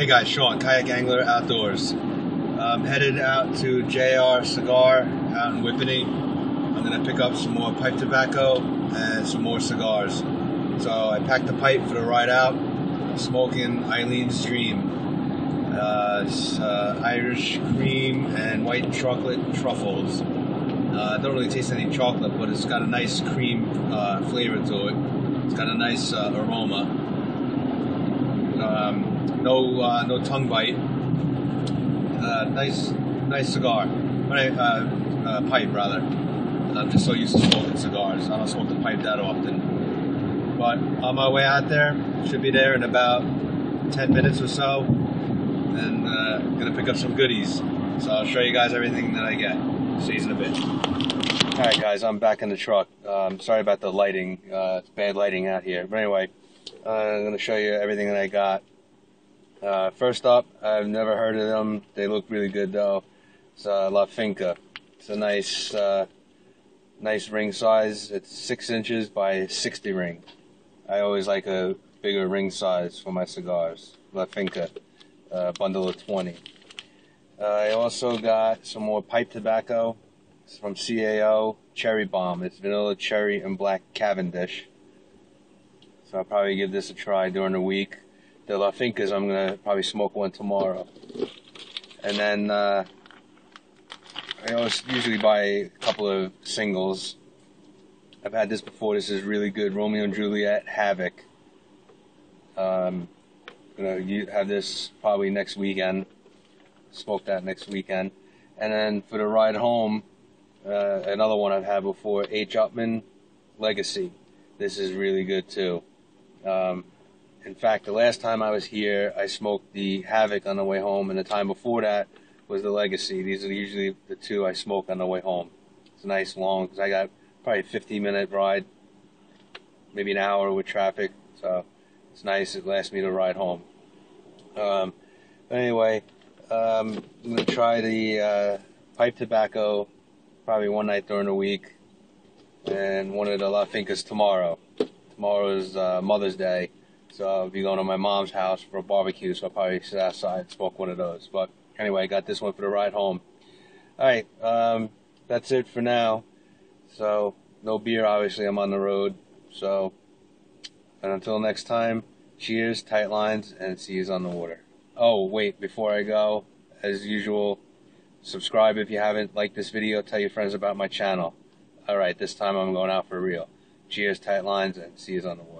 Hey guys, Sean, Kayak Angler Outdoors. I'm headed out to JR Cigar out in Whippany. I'm gonna pick up some more pipe tobacco and some more cigars. So I packed the pipe for the ride out. Smoking Eileen's Dream. Uh, uh, Irish cream and white chocolate truffles. Uh, don't really taste any chocolate, but it's got a nice cream uh, flavor to it. It's got a nice uh, aroma. Um, no, uh, no tongue bite. Uh, nice, nice cigar. Uh, pipe rather. I'm just so used to smoking cigars. I don't smoke the pipe that often. But on my way out there, should be there in about 10 minutes or so. And uh, gonna pick up some goodies. So I'll show you guys everything that I get. See you in a bit. All right, guys, I'm back in the truck. Um, sorry about the lighting. Uh, bad lighting out here. But anyway, uh, I'm going to show you everything that I got. Uh, first up, I've never heard of them. They look really good, though. It's uh, La Finca. It's a nice, uh, nice ring size. It's six inches by 60 ring. I always like a bigger ring size for my cigars. La Finca, uh, bundle of 20. Uh, I also got some more pipe tobacco. It's from CAO Cherry Bomb. It's vanilla cherry and black Cavendish. So I'll probably give this a try during the week. The La Fincas, I'm gonna probably smoke one tomorrow. And then uh, I always usually buy a couple of singles. I've had this before. This is really good. Romeo and Juliet Havoc. Um, gonna have this probably next weekend smoke that next weekend. And then for the ride home, uh, another one I've had before, H. Upmann Legacy. This is really good too. Um, in fact, the last time I was here, I smoked the Havoc on the way home, and the time before that was the Legacy. These are usually the two I smoke on the way home. It's a nice long because I got probably a 15 minute ride, maybe an hour with traffic, so it's nice. It lasts me to ride home. Um, anyway, um, I'm gonna try the uh, pipe tobacco probably one night during the week, and one of the La Fincas tomorrow. Tomorrow is uh, Mother's Day, so I'll be going to my mom's house for a barbecue. So I'll probably sit outside and smoke one of those. But anyway, I got this one for the ride home. All right, um, that's it for now. So no beer, obviously. I'm on the road. So and until next time, cheers, tight lines, and see you on the water. Oh, wait, before I go, as usual, subscribe if you haven't, like this video, tell your friends about my channel. Alright, this time I'm going out for real. Cheers, tight lines, and see you on the water.